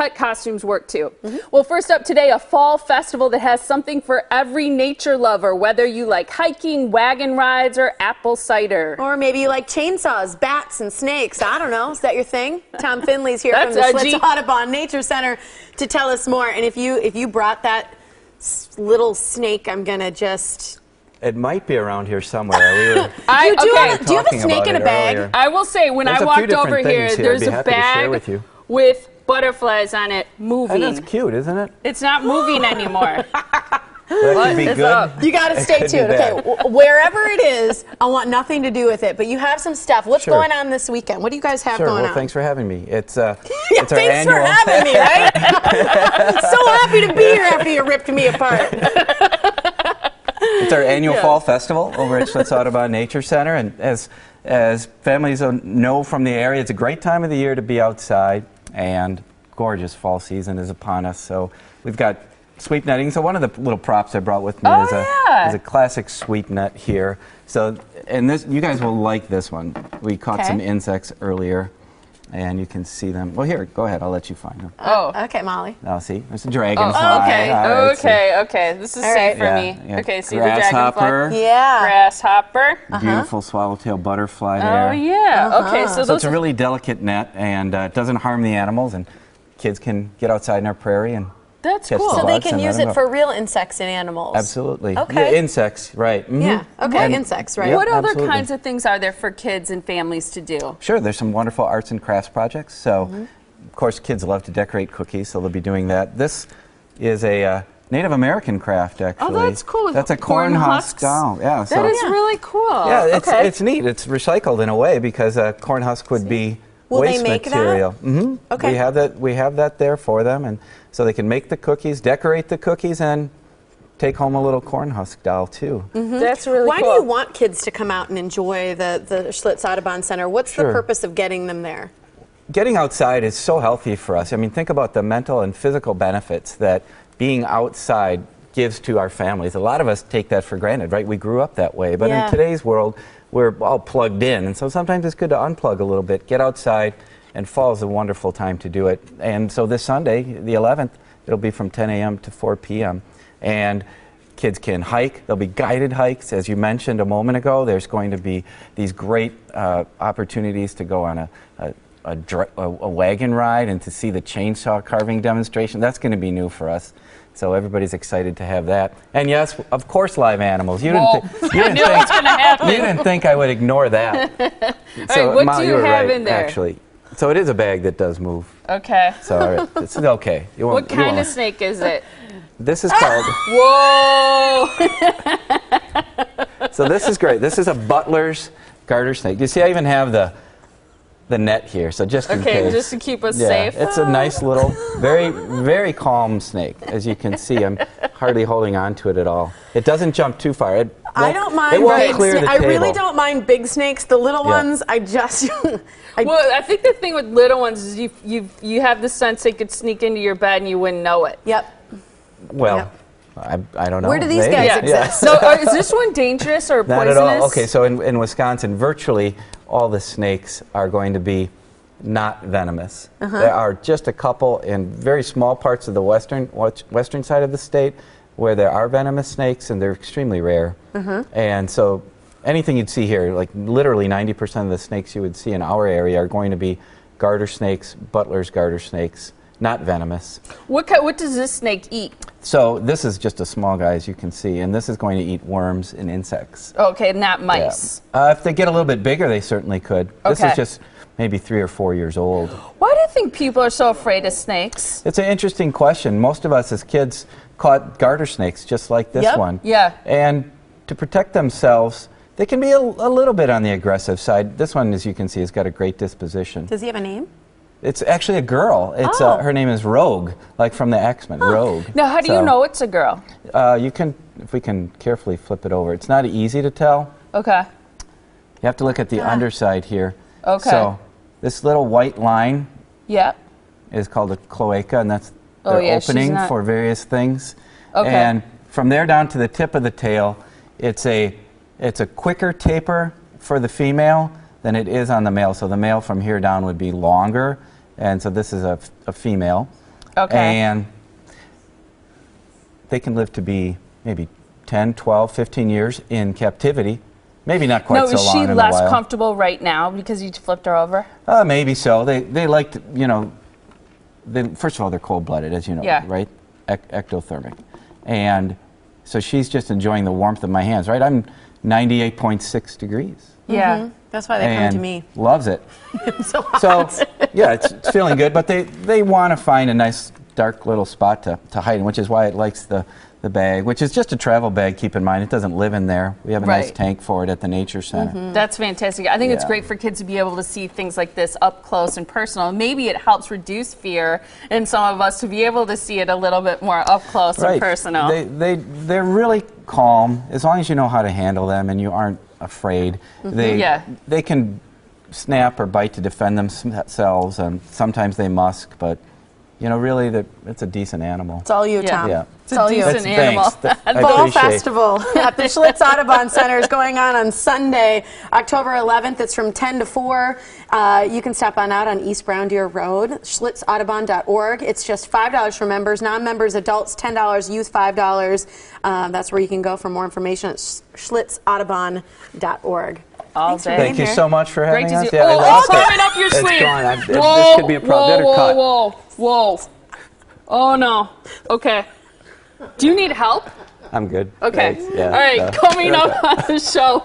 pet costumes work too. Well, first up today, a fall festival that has something for every nature lover, whether you like hiking, wagon rides, or apple cider. Or maybe you like chainsaws, bats, and snakes. I don't know. Is that your thing? Tom Finley's here from the edgy. Schlitz Audubon Nature Center to tell us more. And if you if you brought that little snake, I'm gonna just. It might be around here somewhere. We were I, You do okay. have a- do you have a snake in a bag? earlier. I will say, when There's I a few walked over here, here. there's a happy to share bag with you. with butterflies on it moving. And that's cute, isn't it? It's not moving anymore. That could be good. You got to stay tuned. Okay, wherever it is, I want nothing to do with it. But you have some stuff. What's Sure. going on this weekend? What do you guys have Sure. going Well, on? thanks for having me. It's uh, Yeah, it's our thanks annual. for having me, right? so happy to be here after you ripped me apart. It's our annual fall festival over at Schlitz Audubon Nature Center, and as as families know from the area, it's a great time of the year to be outside, and gorgeous fall season is upon us. So we've got sweep netting. So one of the little props I brought with me Oh, is a yeah. is a classic sweep net here. So and this you guys will like this one. We caught Okay. some insects earlier, and you can see them. Well, here, go ahead. I'll let you find them. Oh. Okay, Molly. Now see, there's a dragonfly. Oh, okay. All right, so- okay. Okay. This is All safe right. for Yeah, me. yeah. Okay. See Grasshopper. the dragonfly. Yeah. Grasshopper. Beautiful swallowtail butterfly there. Oh yeah. Uh-huh. Okay. So So those it's a really delicate net, and uh, it doesn't harm the animals, and kids can get outside in our prairie and that's cool. So they can use it go. for real insects and animals. Absolutely. Okay. Yeah, insects, right. mhm. Yeah. Okay. And- insects, right? Yep, what other absolutely. kinds of things are there for kids and families to do? Sure, there's some wonderful arts and crafts projects. So, Mm-hmm. of course, kids love to decorate cookies, so they'll be doing that. This is a uh, Native American craft, actually. Oh, that's cool. That's a Corn corn, husk doll. Yeah. That so is really cool. Yeah, it's, okay. it's neat. It's recycled in a way because a corn husk would be Will they waste make that? material. hmm Okay. We have that. We have that there for them, and so they can make the cookies, decorate the cookies, and take home a little corn husk doll too. That's really Why cool. do you want kids to come out and enjoy the, the Schlitz Audubon Center? What's the purpose of getting them there? Getting outside is so healthy for us. I mean, think about the mental and physical benefits that being outside gives to our families. A lot of us take that for granted, right? We grew up that way, but Yeah. in today's world, we're all plugged in, and so sometimes it's good to unplug a little bit, get outside, and fall is a wonderful time to do it. And so this Sunday, the 11th, it'll be from 10 a.m. to 4 p.m. and kids can hike. There'll be guided hikes, as you mentioned a moment ago. There's going to be these great uh, opportunities to go on a, a, a, a wagon ride and to see the chainsaw carving demonstration. That's going to be new for us. So everybody's excited to have that. And yes, of course, live animals. You didn't, thi- you didn't knew it was gonna happen. you didn't think I would ignore that. right, what Molly, do you were have right, in there? Actually, so it is a bag that does move. Okay. So right, it's okay. You won't, What you kind of won't. snake is it? This is called. Whoa! So this is great. This is a butler's garter snake. You see, I even have the the net here. So just in Okay, case. just to keep us yeah, safe. It's a nice little, very very calm snake. As you can see, I'm hardly holding on to it at all. It doesn't jump too far. It I won't- don't mind It won't big clear snakes. the I really don't mind big snakes. The little Yeah. ones, I just. I, Well, I think the thing with little ones is you you you have the sense they could sneak into your bed and you wouldn't know it. Yep. Well, Yep. I, I don't know. Where do these Maybe. guys Yeah. exist? So uh, is this one dangerous or Not poisonous? at all. Okay, so in, in Wisconsin, virtually all the snakes are going to be not venomous. Uh-huh. There are just a couple in very small parts of the western western side of the state where there are venomous snakes, and they're extremely rare. Uh-huh. And so anything you'd see here, like literally 90% of the snakes you would see in our area are going to be garter snakes, butler's garter snakes, not venomous. What ki- what does this snake eat? So this is just a small guy, as you can see, and this is going to eat worms and insects. Okay, not mice. Yeah. Uh, if they get a little bit bigger, they certainly could. This Okay. is just maybe three or four years old. Why do you think people are so afraid of snakes? It's an interesting question. Most of us as kids caught garter snakes just like this Yep. one. Yeah. And to protect themselves, they can be a, a little bit on the aggressive side. This one, as you can see, has got a great disposition. Does he have a name? It's actually a girl. It's uh, Oh. her name is Rogue, like from the X Men. Rogue. Now, how do you know it's a girl? Uh, you can, if we can carefully flip it over. It's not easy to tell. Okay. You have to look at the Ah. underside here. Okay. So this little white line Yeah. is called a cloaca, and that's Oh, their yeah, opening not- for various things. Okay. And from there down to the tip of the tail, it's a it's a quicker taper for the female than it is on the male. So the male from here down would be longer, and so this is a, a female. Okay. And they can live to be maybe 10, 12, 15 years in captivity. Maybe not quite no, so is long she in the less comfortable right now because you flipped her over? Uh, maybe so. They they like to, you know. They, first of all, they're cold blooded, as you know, Yeah. right? Ec- ectothermic, and so she's just enjoying the warmth of my hands. Right? I'm 98.6 degrees, Yeah. Mm-hmm. That's why they come to me. loves it. So So yeah, it's, it's feeling good. But they they want to find a nice dark little spot to, to hide in, which is why it likes the the bag, which is just a travel bag. Keep in mind, it doesn't live in there. We have a nice tank for it at the nature center. That's fantastic. I think it's great for kids to be able to see things like this up close and personal. Maybe it helps reduce fear in some of us to be able to see it a little bit more up close and personal. They, they, they're really calm as long as you know how to handle them and you aren't afraid. They, Mm-hmm. Yeah. they can snap or bite to defend themselves, and sometimes they musk, but you know, really, the, it's a decent animal. It's all you, Yeah. Tom. Yeah. It's all you. decent- That's- animal. thanks. Fall. Festival at the Schlitz Audubon Center is going on on Sunday, October 11th. It's from 10 to 4. Uh, you can stop on out on East Brown Deer Road, schlitzaudubon.org. It's just $5 for members, non-members, adults $10, youth $5. Uh, that's where you can go for more information at schlitzaudubon.org. All Thanks day. Thank you here. so much for having Great to us. see Yeah, oh, oh, lost it. coming up your It's sleeve. gone. I- this whoa, could be a problem. whoa, better whoa. Whoa, whoa, Oh no. Okay. Do you need help? I'm good. Okay. Thanks. Yeah, All right. no. Coming up on the show.